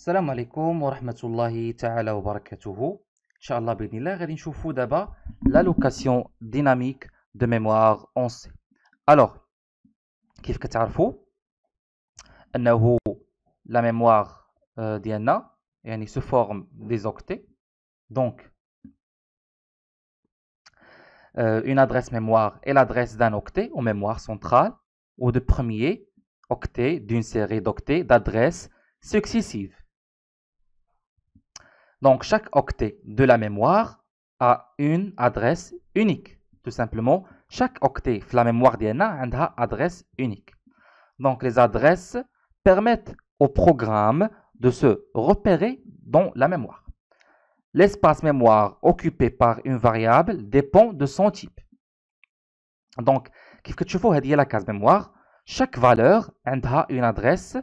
السلام عليكم ورحمة الله تعالى وبركاته إن شاء الله بإذن الله غادي نشوفوا دابا l'allocation dynamique de mémoire en C alors كيف كتعرفوا أنه la mémoire euh, ديالنا يعني se forme des octets donc euh, une adresse mémoire est l'adresse d'un octet ou mémoire centrale ou de premier octet d'une série d'octets d'adresses successives donc, chaque octet de la mémoire a une adresse unique. Tout simplement, chaque octet de la mémoire a une adresse unique. Donc, les adresses permettent au programme de se repérer dans la mémoire. L'espace mémoire occupé par une variable dépend de son type. Donc, qu'est-ce que tu vois la case mémoire? Chaque valeur a une adresse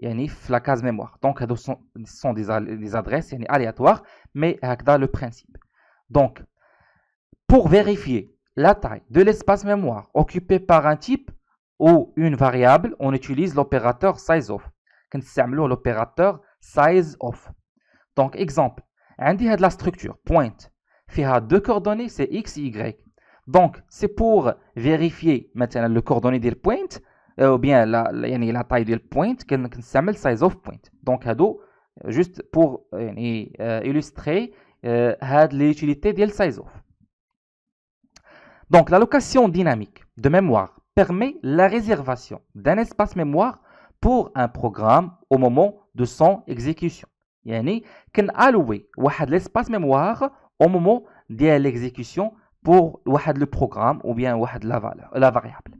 يعني في la case mémoire donc ce sont des adresses aléatoires mais dans le principe donc pour vérifier la taille de l'espace mémoire occupé par un type ou une variable on utilise l'opérateur sizeof كنستعملوا l'opérateur sizeof donc exemple عندي هاد la structure point فيها deux coordonnées c'est x et y donc c'est pour vérifier maintenant le coordonnée du point ou bien la يعني la taille du point كنستعمل size of point donc هادو juste pour يعني illustrer هاد l'utilité ديال size of donc l'allocation dynamique de mémoire permet la réservation d'un espace mémoire pour un programme au moment de son exécution يعني كنالوي واحد l'espace mémoire au moment de l'exécution pour واحد le programme ou bien واحد la valeur la variable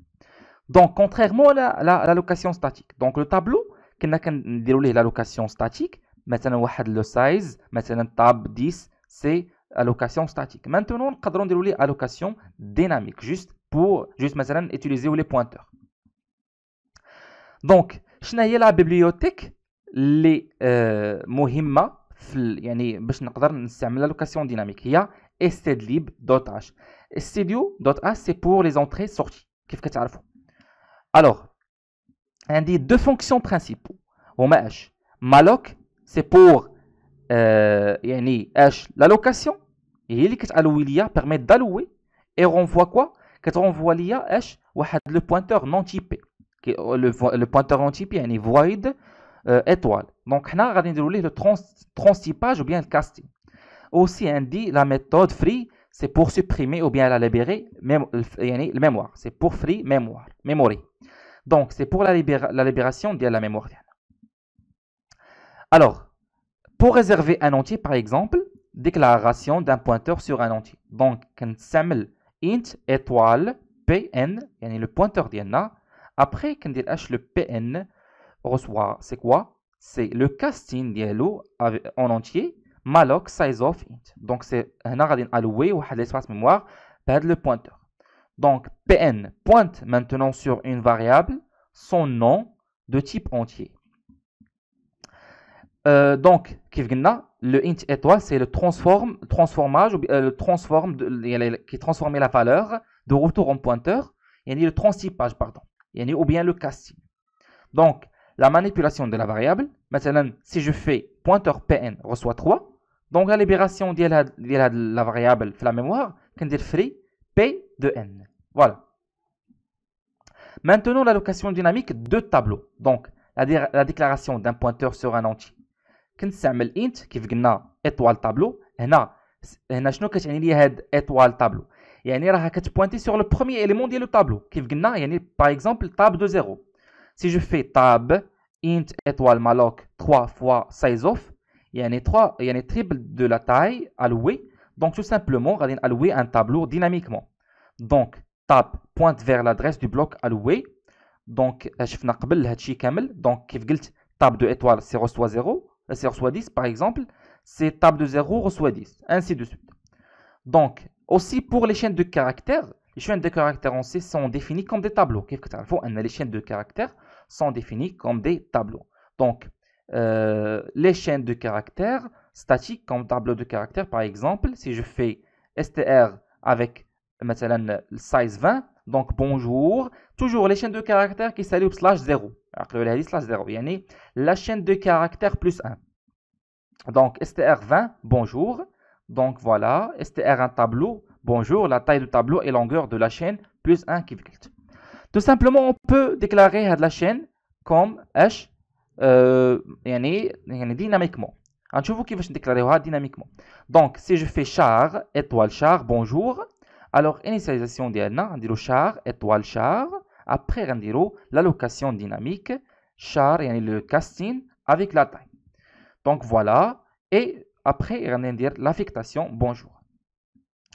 donc, contrairement à l'allocation statique. Donc, le tableau, qu'on a déroulé l'allocation statique, maintenant, le size, maintenant, tab 10, c'est allocation statique. Maintenant, on va dérouler allocation dynamique, juste pour juste maintenant, utiliser les pointeurs. Donc, شنو la bibliothèque اللي مهمه في يعني باش نقدر نستعمل l'allocation dynamique هي stdlib.h stdio.h c'est pour les entrées sorties كيف كتعرفوا alors, on dit deux fonctions principaux. Malloc, c'est pour euh, l'allocation. Et il permet d'allouer et renvoie quoi? Que renvoie l'IA le pointeur non typé. Le, pointeur non typé, est void euh, étoile. Donc, on va dérouler le transtypage ou bien le casting. Aussi, on dit la méthode free, c'est pour supprimer ou bien la libérer le mémoire. C'est pour free mémoire, memory. Donc, c'est pour la, libération de la mémoire. Alors, pour réserver un entier, par exemple, déclaration d'un pointeur sur un entier. Donc, on int étoile pn, le pointeur d'IANA. Après, on dit le pn reçoit, c'est quoi? C'est le casting dialo en entier, malloc size of int. Donc, c'est un alloué ou l'espace mémoire, perd le pointeur. Donc, Pn pointe maintenant sur une variable son nom de type entier. Euh, donc, le int étoile, c'est le transform, transformage, euh, le transform qui transforme la valeur de retour en pointeur, et le transtypage, pardon, ou bien le casting. Donc, la manipulation de la variable, maintenant, si je fais pointeur pn reçoit 3, donc la libération de la, variable de la mémoire, qu'on dit free p de n. Voilà. Maintenant, l'allocation dynamique de tableaux. Donc, la, déclaration d'un pointeur sur un entier. كنستعمل int كيف قلنا étoile tableau هنا هنا شنو كتعني لي هاد étoile tableau يعني راها كتبوينتي sur le premier élément ديال le tableau كيف قلنا يعني par exemple tab de 0 si je fais tab int étoile malloc 3 fois size of يعني 3 يعني triple de la taille allouée donc tout simplement غادي allouer un tableau dynamiquement donc tab pointe vers l'adresse du bloc alloué donc شفنا قبل هادشي كامل donc كيف قلت tab de étoile c'est reçoit 0 c'est reçoit 10 par exemple c'est tab de 0 reçoit 10 ainsi de suite donc aussi pour les chaînes de caractères les chaînes de caractères en C sont définies comme des tableaux كيف كتعرفوا ان les chaînes de caractères sont définies comme des tableaux donc euh, les chaînes de caractères statiques comme tableau de caractères par exemple si je fais str avec مثلا size 20 donc bonjour toujours les chaînes de caractères qui saluent slash 0 slash 0 يعني la chaîne de caractères plus 1 Donc, str20, bonjour. Donc, voilà. str1 tableau, bonjour. La taille du tableau et longueur de la chaîne, plus 1 qui Tout simplement, on peut déclarer la chaîne comme h dynamiquement. vous qui déclarer dynamiquement. Donc, si je fais char, étoile char, bonjour. Alors, initialisation on dit char, étoile char. Après, on l'allocation dynamique, char, le casting avec la taille. Donc voilà, et après, on dire l'affectation bonjour.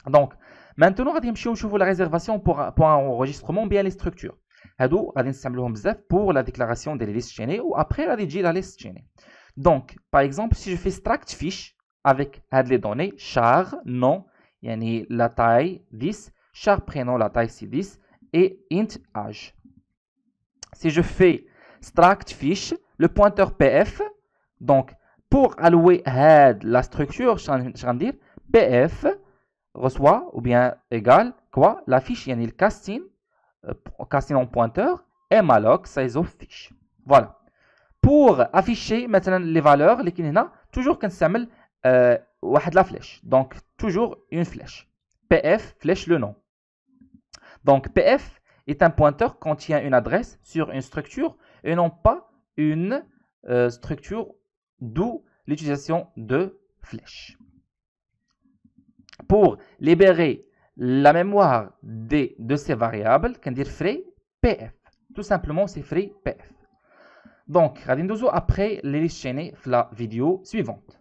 Donc, maintenant, on va voir la réservation pour, un enregistrement bien les structures. هادو غادي نستعملوهم بزاف pour la déclaration des listes chaînées ou après غادي تجي la liste chaînée. Donc, par exemple, si je fais struct fiche avec les données char, nom, yani la taille 10, char prénom, la taille c'est 10 et int âge. Si je fais struct fiche, le pointeur pf, donc pour allouer head la structure, je vais dire pf reçoit ou bien égal quoi la fiche, yani le casting, pointeur et malloc size of fiche. Voilà. Pour afficher maintenant les valeurs, les kinina, toujours qu'on s'appelle euh, la flèche. Donc toujours une flèche. pf flèche le nom. Donc pf est un pointeur contient une adresse sur une structure et non pas une euh, structure d'où l'utilisation de flèches. Pour libérer la mémoire des, de ces variables, qu'on dit free pf. Tout simplement, c'est free pf. Donc, après les chaîner la vidéo suivante.